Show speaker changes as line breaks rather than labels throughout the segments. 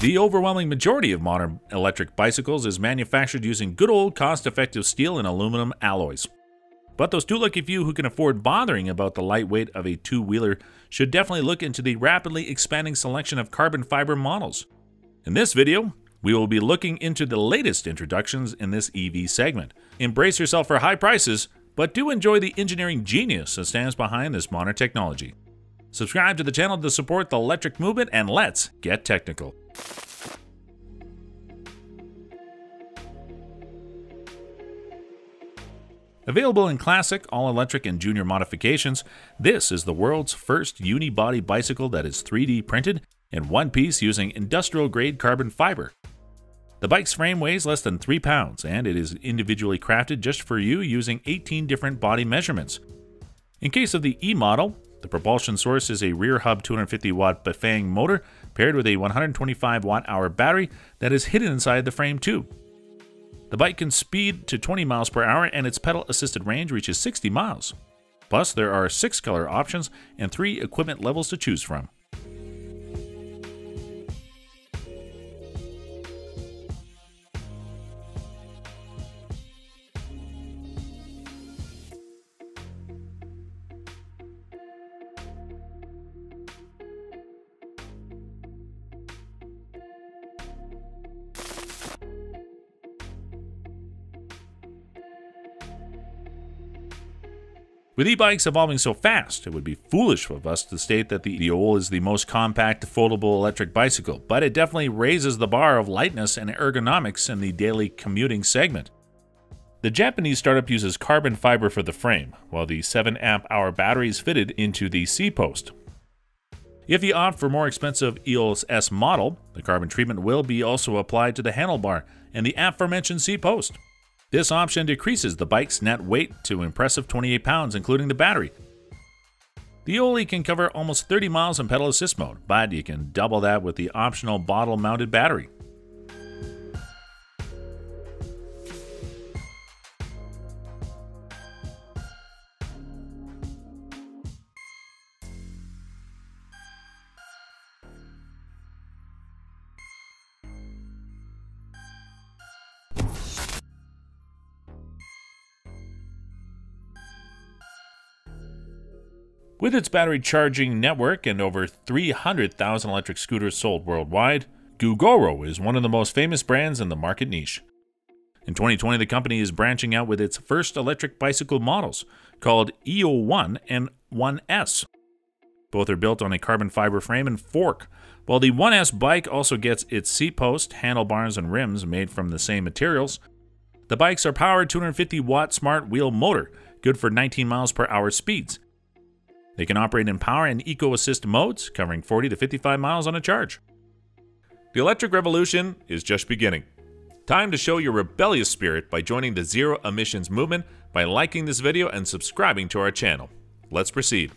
The overwhelming majority of modern electric bicycles is manufactured using good old cost effective steel and aluminum alloys. But those too lucky few who can afford bothering about the lightweight of a two wheeler should definitely look into the rapidly expanding selection of carbon fiber models. In this video, we will be looking into the latest introductions in this EV segment. Embrace yourself for high prices, but do enjoy the engineering genius that stands behind this modern technology. Subscribe to the channel to support the electric movement, and let's get technical. Available in classic, all-electric, and junior modifications, this is the world's first unibody bicycle that is 3D printed in one piece using industrial-grade carbon fiber. The bike's frame weighs less than 3 pounds, and it is individually crafted just for you using 18 different body measurements. In case of the E model, the propulsion source is a rear hub 250 watt Bafang motor paired with a 125 watt hour battery that is hidden inside the frame too. The bike can speed to 20 miles per hour and its pedal assisted range reaches 60 miles. Plus, there are six color options and three equipment levels to choose from. With e-bikes evolving so fast, it would be foolish of us to state that the Eole is the most compact foldable electric bicycle, but it definitely raises the bar of lightness and ergonomics in the daily commuting segment. The Japanese startup uses carbon fiber for the frame, while the 7 amp hour battery is fitted into the seat post. If you opt for more expensive Eolus S model, the carbon treatment will be also applied to the handlebar and the aforementioned seat post. This option decreases the bike's net weight to impressive 28 pounds, including the battery. The Eole can cover almost 30 miles in pedal assist mode, but you can double that with the optional bottle mounted battery. With its battery charging network and over 300,000 electric scooters sold worldwide, Gogoro is one of the most famous brands in the market niche. In 2020, the company is branching out with its first electric bicycle models, called Eeyo 1 and 1S. Both are built on a carbon fiber frame and fork, while the 1S bike also gets its seat post, handlebars, and rims made from the same materials. The bikes are powered 250 watt smart wheel motor, good for 19 miles per hour speeds, they can operate in power and eco assist modes, covering 40 to 55 miles on a charge. The electric revolution is just beginning. Time to show your rebellious spirit by joining the zero emissions movement by liking this video and subscribing to our channel. Let's proceed.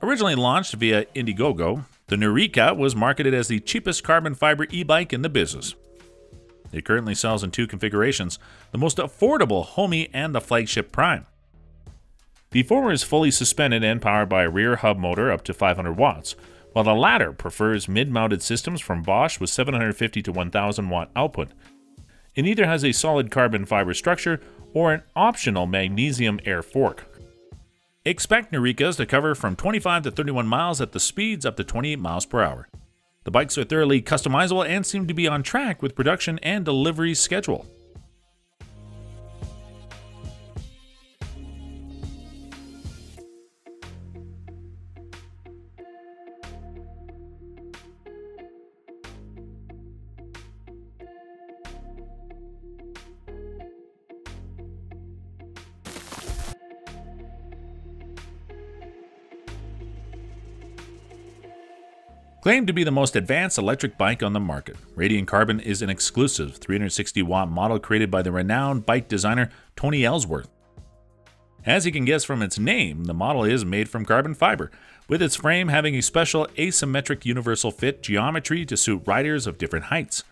Originally launched via Indiegogo, the Nurica was marketed as the cheapest carbon fiber e-bike in the business. It currently sells in two configurations, the most affordable Homie and the flagship Prime. The former is fully suspended and powered by a rear hub motor up to 500 watts, while the latter prefers mid-mounted systems from Bosch with 750 to 1000 watt output. It either has a solid carbon fiber structure or an optional magnesium air fork. Expect Nuricas to cover from 25 to 31 miles at the speeds up to 28 miles per hour. The bikes are thoroughly customizable and seem to be on track with production and delivery schedule. Claimed to be the most advanced electric bike on the market, Radiant Carbon is an exclusive 360 watt model created by the renowned bike designer Tony Ellsworth. As you can guess from its name, the model is made from carbon fiber, with its frame having a special asymmetric universal fit geometry to suit riders of different heights.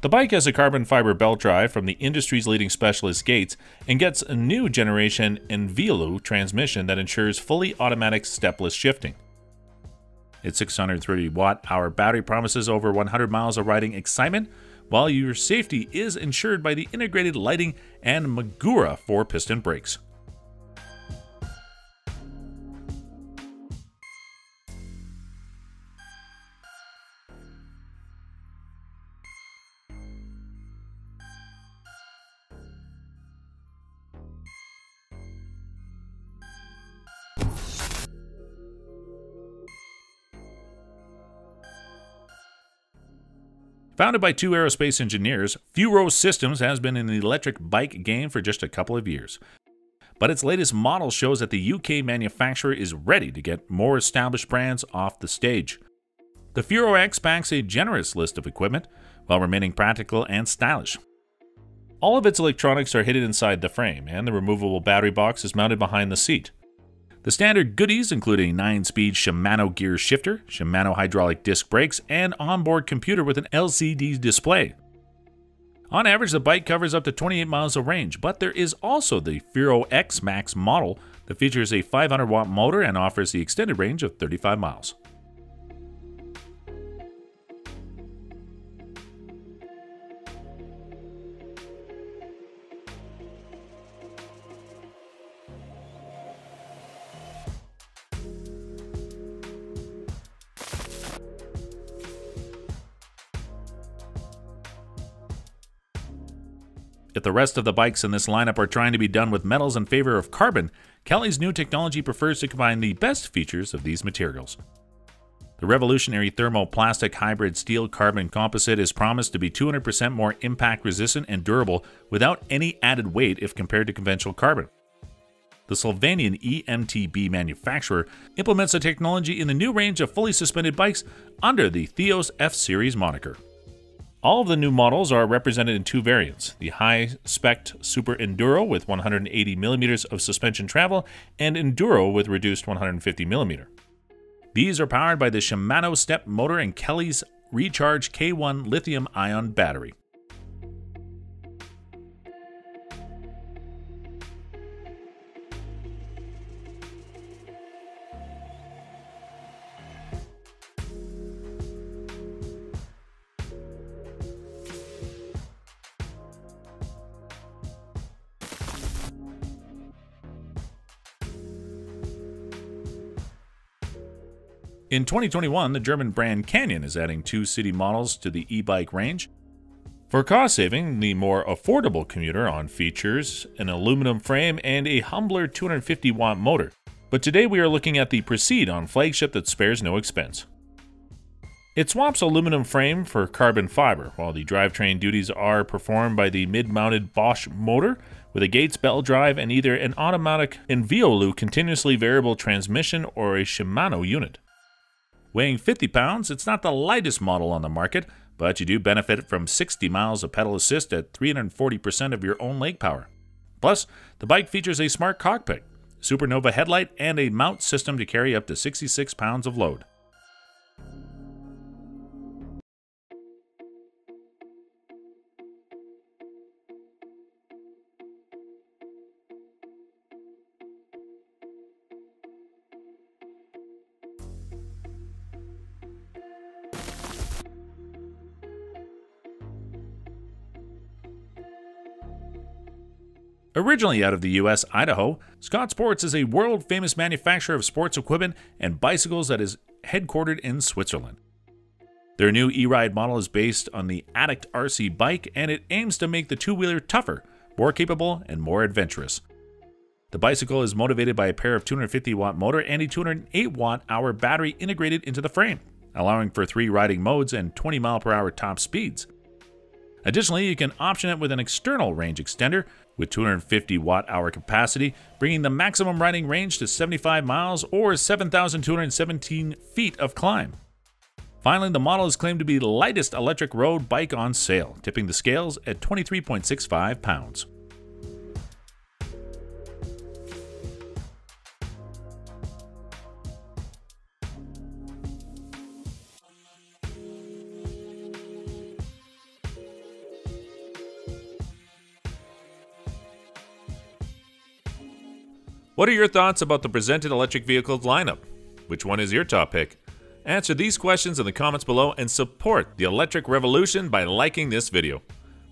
The bike has a carbon fiber belt drive from the industry's leading specialist Gates and gets a new generation Enviolo transmission that ensures fully automatic stepless shifting. Its 630 watt hour battery promises over 100 miles of riding excitement, while your safety is ensured by the integrated lighting and Magura four piston brakes. Founded by two aerospace engineers, Furo Systems has been in the electric bike game for just a couple of years. But its latest model shows that the UK manufacturer is ready to get more established brands off the stage. The Furo X packs a generous list of equipment while remaining practical and stylish. All of its electronics are hidden inside the frame, and the removable battery box is mounted behind the seat. The standard goodies include a 9-speed Shimano gear shifter, Shimano hydraulic disc brakes, and onboard computer with an LCD display. On average, the bike covers up to 28 miles of range, but there is also the Furo X Max model that features a 500 watt motor and offers the extended range of 35 miles. If the rest of the bikes in this lineup are trying to be done with metals in favor of carbon, Kelly's new technology prefers to combine the best features of these materials. The revolutionary thermoplastic hybrid steel carbon composite is promised to be 200% more impact resistant and durable without any added weight if compared to conventional carbon. The Slovenian EMTB manufacturer implements the technology in the new range of fully suspended bikes under the Theos F Series moniker. All of the new models are represented in two variants the high spec Super Enduro with 180 millimeters of suspension travel and Enduro with reduced 150 millimeter. These are powered by the Shimano Step motor and Kelly's Recharge K1 lithium ion battery. In 2021, the German brand Canyon is adding two city models to the e bike range. For cost saving, the more affordable commuter on features an aluminum frame and a humbler 250 watt motor. But today we are looking at the Precede:ON flagship that spares no expense. It swaps aluminum frame for carbon fiber, while the drivetrain duties are performed by the mid-mounted Bosch motor with a Gates belt drive and either an automatic Enviolo continuously variable transmission or a Shimano unit. Weighing 50 pounds, it's not the lightest model on the market, but you do benefit from 60 miles of pedal assist at 340% of your own leg power. Plus, the bike features a smart cockpit, supernova headlight, and a mount system to carry up to 66 pounds of load. Originally out of the US, Idaho, Scott Sports is a world famous manufacturer of sports equipment and bicycles that is headquartered in Switzerland. Their new e ride model is based on the Addict RC bike and it aims to make the two wheeler tougher, more capable, and more adventurous. The bicycle is motivated by a pair of 250 watt motor and a 208 watt hour battery integrated into the frame, allowing for three riding modes and 20 mile per hour top speeds. Additionally, you can option it with an external range extender with 250 watt hour capacity, bringing the maximum riding range to 75 miles or 7,217 feet of climb. Finally, the model is claimed to be the lightest electric road bike on sale, tipping the scales at 23.65 pounds. What are your thoughts about the presented electric vehicles lineup? Which one is your top pick? Answer these questions in the comments below and support the electric revolution by liking this video.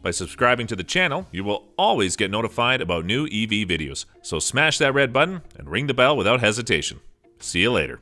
By subscribing to the channel, you will always get notified about new EV videos, so smash that red button and ring the bell without hesitation. See you later.